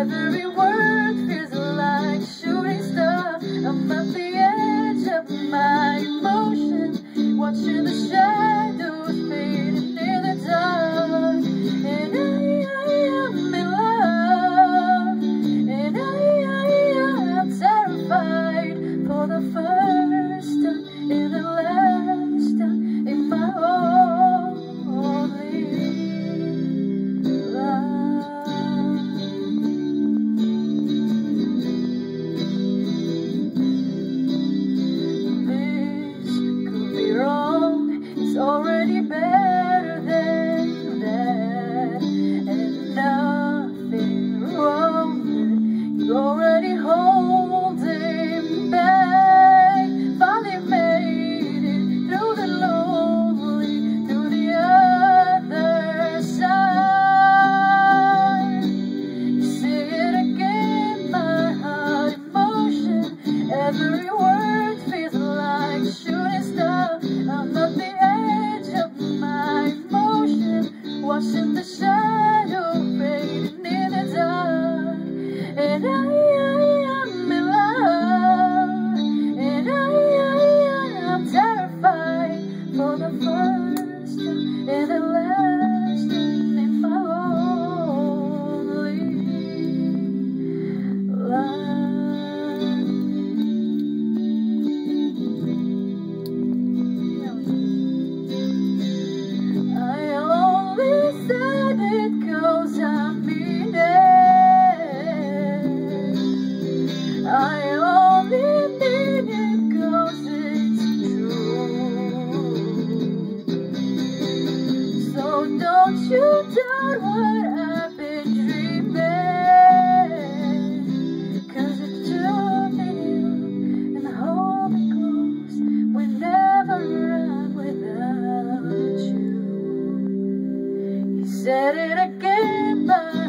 every in the shadow, fading in the dark. And I, am in love. And I, am terrified for the first time. it again, love.